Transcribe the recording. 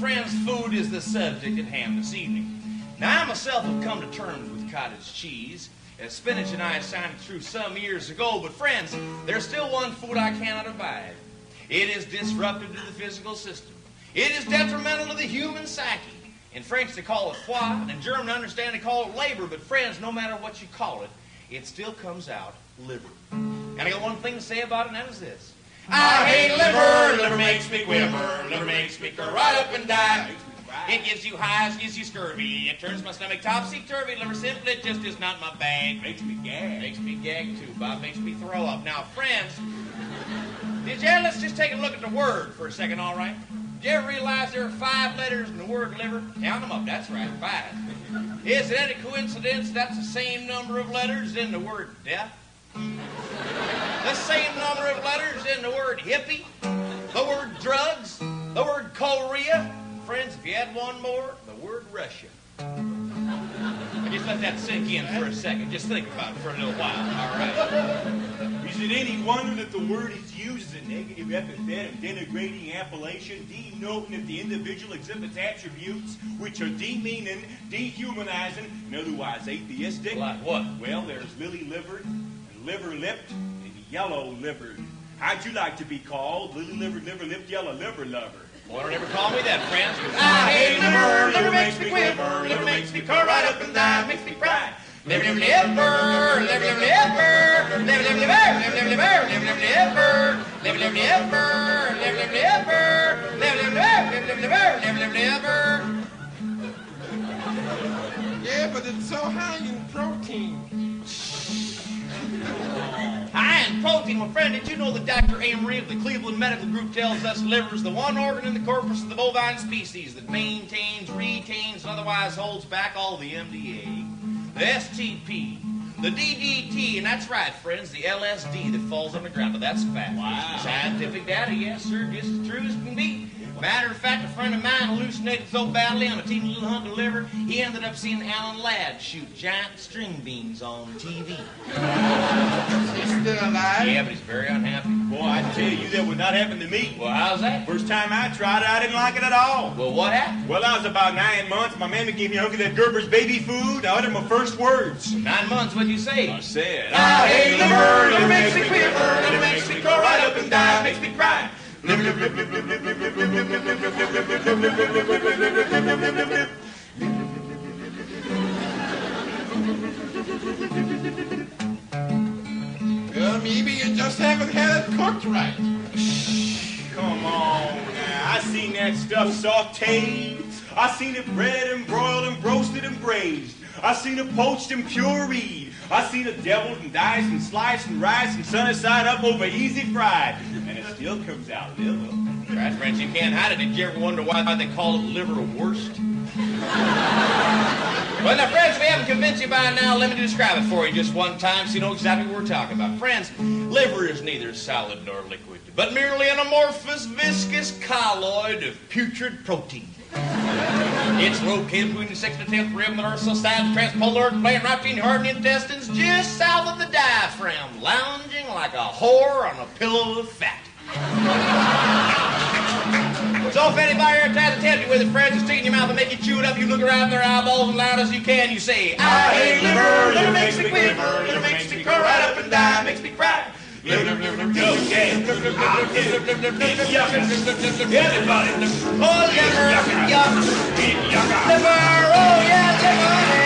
friends, food is the subject at hand this evening. Now, I myself have come to terms with cottage cheese. As spinach and I signed it through some years ago, but friends, there's still one food I cannot abide. It is disruptive to the physical system. It is detrimental to the human psyche. In French, they call it foie, and in German, I understand they call it Leber. But friends, no matter what you call it, it still comes out liver. And I got one thing to say about it, and that is this. I hate liver. Liver makes me quiver. Liver makes me go right up and down. It gives you highs, gives you scurvy. It turns my stomach topsy-turvy. Liver simply just is not my bag. Makes me gag. Makes me gag, too, Bob. Makes me throw up. Now, friends, did you let's just take a look at the word for a second, all right? Did you ever realize there are five letters in the word liver? Count them up. That's right, five. Is it any coincidence that's the same number of letters in the word death? The same number of letters in the word hippie, the word drugs, the word Korea. Friends, if you add one more, the word Russia. Just let that sink in for a second. Just think about it for a little while, all right? Is it any wonder that the word is used as a negative epithet of denigrating appellation, denoting that the individual exhibits attributes which are demeaning, dehumanizing, and otherwise atheistic? Like what? Well, there's lily-livered, and liver-lipped, and yellow-livered. How'd you like to be called? Lily-livered, liver-lipped, yellow-liver lover. Boy, don't ever call me that, friends. 'cause I hate liver. Liver makes me quiver. Liver makes me curl right up and down. Makes me cry. Liver, liver, liver. Liver, liver, liver. Liver, liver, liver. Liver, liver, liver. Liver, liver, liver. Liver, liver, liver. Liver, liver, liver. Liver, liver, liver. Liver, liver, liver. Liver, liver, liver. Yeah, but it's so high in protein. High in protein, my friend. Did you know that Dr. Amory of the Cleveland Medical Group tells us liver is the one organ in the corpus of the bovine species that maintains, retains, and otherwise holds back all the MDA, the STP, the DDT, and that's right, friends, the LSD that falls on the ground. But that's fact. Wow. Scientific data, yes, sir, just as true as can be. Matter of fact, a friend of mine hallucinated so badly on a teeny little hunk of liver, he ended up seeing Alan Ladd shoot giant string beans on TV. He's still alive? Yeah, but he's very unhappy. Boy, I tell you, that would not happen to me. Well, how's that? First time I tried it, I didn't like it at all. Well, what happened? Well, I was about nine months. My mammy gave me a hunk of that Gerber's baby food. I uttered my first words. Nine months, what'd you say? I said, I, I hate liver, It makes me quiver, It makes me go right up and die, makes me cry. Well, maybe you just haven't had it cooked right. Shh, Come on now. I seen that stuff sauteed. I seen it breaded and broiled and roasted and braised. I seen it poached and pureed. I seen it deviled and diced and sliced and riced and sunny side up over easy fried. And it still comes out liver. Right, friends, you can't hide it. Did you ever wonder why they call it liverwurst? well, now, friends, we haven't convinced you by now, let me describe it for you just one time so you know exactly what we're talking about. Friends, liver is neither solid nor liquid, but merely an amorphous, viscous colloid of putrid protein. It's located between the sixth and tenth rib side the transpyloric plane right between heart and intestines, just south of the diaphragm, lounging like a whore on a pillow of fat if anybody ever tries to tempt you with it, friends and stick in your mouth and make you chew it up. You look around in their eyeballs as loud as you can. You say, I hate liver. Liver makes me quiver. Liver makes me curl right up and die. Makes me cry. Everybody. Oh, liver. liver, Liver. Oh, yeah, liver.